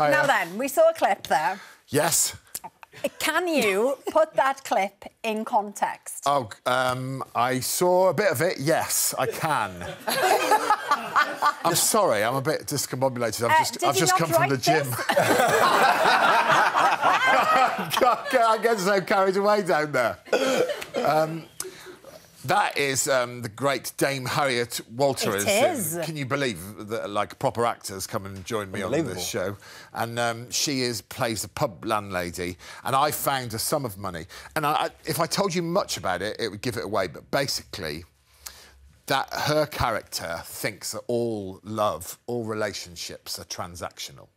Um, now then, we saw a clip there. Yes. Can you put that clip in context? Oh, um, I saw a bit of it. Yes, I can. I'm sorry, I'm a bit discombobulated. I've Uh, just, I've just come from the gym. I get so carried away down there. Um, that is um, the great Dame Harriet Walter. It is. is. Can you believe that like proper actors come and join me on this show? And um, she is plays a pub landlady, and I found a sum of money. And I, I, if I told you much about it, it would give it away. But basically, that her character thinks that all love, all relationships are transactional.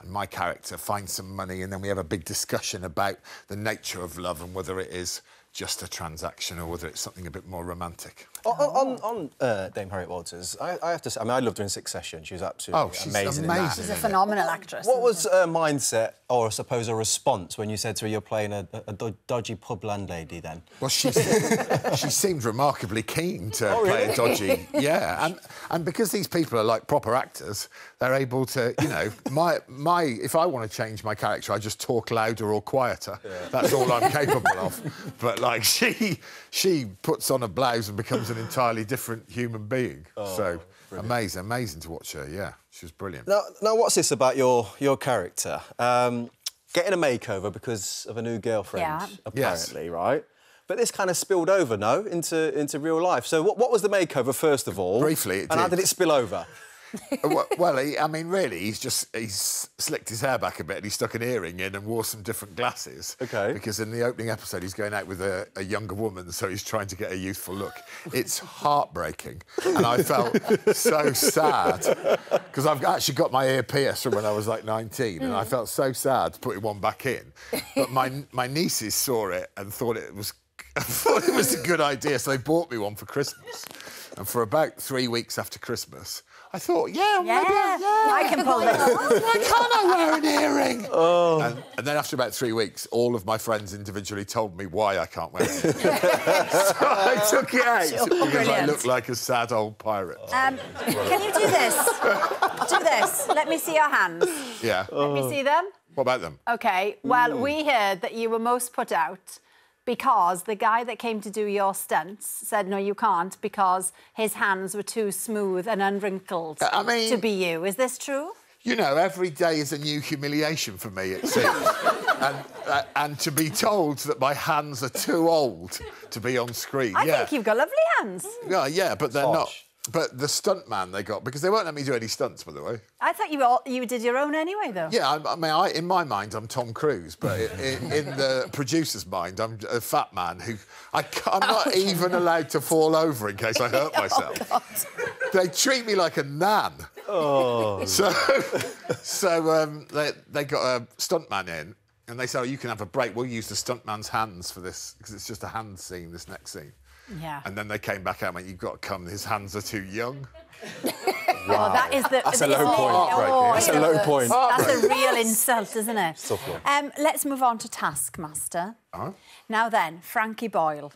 And my character finds some money, and then we have a big discussion about the nature of love and whether it is just a transaction or whether it's something a bit more romantic. On, on, on uh, Dame Harriet Walters, I, I have to say, I mean, I loved her in Succession. She was absolutely Oh, she's amazing, amazing. She's a phenomenal actress. What was her mindset, or I suppose a response, when you said to her you're playing a, a do- dodgy pub landlady then? Well, she she seemed remarkably keen to Oh, play really? a dodgy, yeah, and and because these people are like proper actors, they're able to, you know, my my if I want to change my character, I just talk louder or quieter. That's all I'm capable of. But like she she puts on a blouse and becomes an entirely different human being. Oh, so amazing, amazing to watch her. Yeah, she was brilliant. Now, now what's this about your, your character? Um, getting a makeover because of a new girlfriend, Yeah. Yes. apparently, right? But this kind of spilled over, no, into, into real life. So what, what was the makeover, first of all? Briefly, it And how did. did it spill over? well, he, I mean, really, he's just he's slicked his hair back a bit and he stuck an earring in and wore some different glasses. Okay. Because in the opening episode, he's going out with a, a younger woman, so he's trying to get a youthful look. It's heartbreaking, and I felt so sad because I've actually got my ear pierced from when I was like 19, and I hmm. felt so sad putting one back in. But my my nieces saw it and thought it was. I thought it was a good idea, so they bought me one for Christmas. And for about three weeks after Christmas, I thought, yeah, maybe Yeah, I, I can pull this. Why can't I wear an earring? Oh. And, and then after about three weeks, all of my friends individually told me why I can't wear it. so I took it out because I look like a sad old pirate. Um, can you do this? do this. Let me see your hands. yeah. Let me see them. What about them? Okay. Well, we heard that you were most put out because the guy that came to do your stunts said no, you can't because his hands were too smooth and unwrinkled I mean- to be you. Is this true? You know, every day is a new humiliation for me, it seems. and, uh, and to be told that my hands are too old to be on screen. I yeah. think you've got lovely hands. Yeah, yeah, but they're not. Posh. But the stunt man they got, because they won't let me do any stunts, by the way. I thought you all, you did your own anyway, though. Yeah, I, I mean, I, in my mind, I'm Tom Cruise, but i i in the producer's mind, I'm a fat man who I, am not even allowed to fall over in case I hurt myself. they treat me like a nan. Oh. So, so um, they, they got a stunt man in, and they said, oh, you can have a break. We'll use the stunt man's hands for this, because it's just a hand scene, this next scene. Yeah. And then they came back out and went, you've got to come, his hands are too young. Oh, that is the. That's a low point. Oh, That's a low point. That's a real insult, isn't it? Um, let's move on to Taskmaster. Uh-huh. Now then, Frankie Boyle.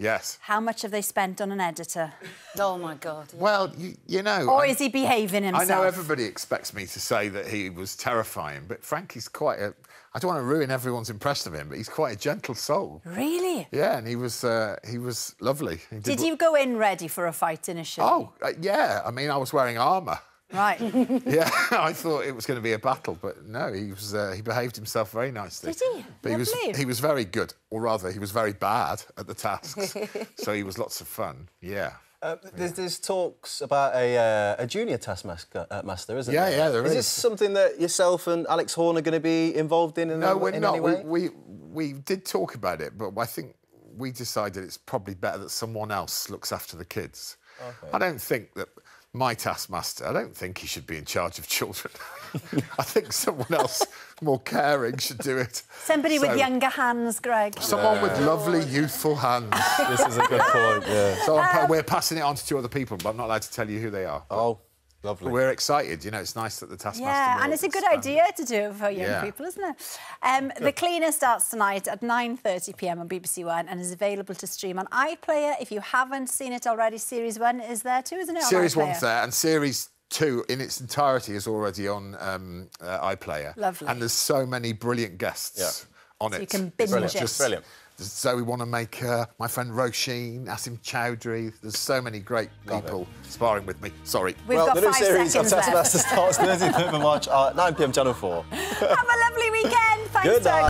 Yes. How much have they spent on an editor? Oh my God. yeah. Well, you, you know... Or I- is he behaving himself? I know everybody expects me to say that he was terrifying, but Frankie's quite a. I don't want to ruin everyone's impression of him, but he's quite a gentle soul. Really? Yeah, and he was uh, he was lovely. He Did what- you go in ready for a fight initially? Oh, uh, yeah. I mean, I was wearing armour. Right. Yeah, I thought it was going to be a battle, but no, he was. Uh, he behaved himself very nicely. Did he? But he was. He was very good, or rather, he was very bad at the tasks. so he was lots of fun. Yeah. Uh, there's, there's talks about a, uh, a junior taskmaster, uh, master, isn't Yeah, there? yeah, yeah, there is. is. this something that yourself and Alex Horne are going to be involved in in, No, any- we're in not. any We, way? we we did talk about it, but I think we decided it's probably better that someone else looks after the kids. Okay. I don't think that my taskmaster. I don't think he should be in charge of children. I think someone else more caring should do it. Somebody So- with younger hands, Greg. Someone with lovely, youthful hands. this is a good point, yeah. So I'm, um, we're passing it on to two other people, but I'm not allowed to tell you who they are. Oh, lovely. We're excited. You know, it's nice that the taskmaster. Yeah, will and it's a good expand. idea to do it for young Yeah. people, isn't it? Um, the Cleaner starts tonight at 9.30 p.m. on BBC One and is available to stream on iPlayer. If you haven't seen it already, Series 1 is there too, isn't it? Series iPlayer? one's there, and series two in its entirety is already on um, uh, iPlayer. Lovely. And there's so many brilliant guests Yeah. on So it. you can It's binge not it. just- Brilliant. So we want to make uh, my friend Roisin, Asim Chaudhry. There's so many great people sparring with me. Sorry. We've well, got the new five series of seconds Test left. Master starts Thursday, 3rd of March at 9 pm Channel 4. Have a lovely weekend. Thanks, Good night.